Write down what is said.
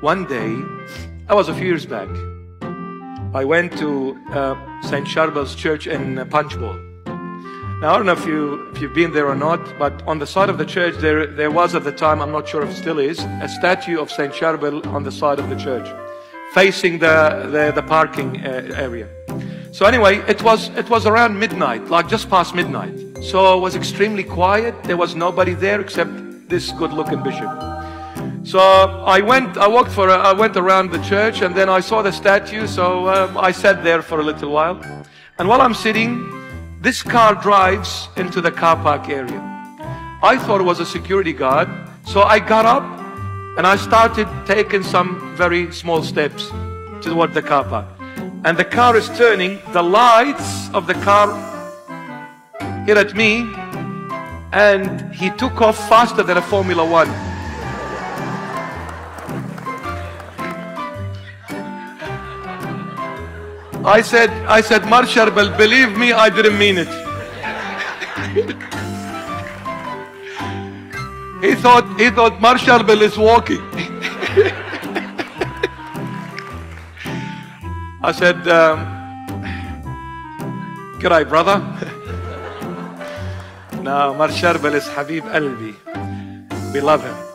one day, that was a few years back, I went to uh, St. Charbel's Church in Punchbowl. Now, I don't know if, you, if you've been there or not, but on the side of the church, there, there was at the time, I'm not sure if it still is, a statue of St. Charbel on the side of the church, facing the, the, the parking uh, area. So anyway, it was, it was around midnight, like just past midnight. So it was extremely quiet. There was nobody there except this good looking bishop. So I went, I walked for, I went around the church and then I saw the statue. So um, I sat there for a little while. And while I'm sitting, this car drives into the car park area. I thought it was a security guard. So I got up and I started taking some very small steps toward the car park. And the car is turning, the lights of the car hit at me, and he took off faster than a Formula One. I said, I said, Marshall, believe me, I didn't mean it. he thought, he thought Mar Charbel is walking. I said, um, good night, brother. now, Mar Charbel is Habib Albi. We love him.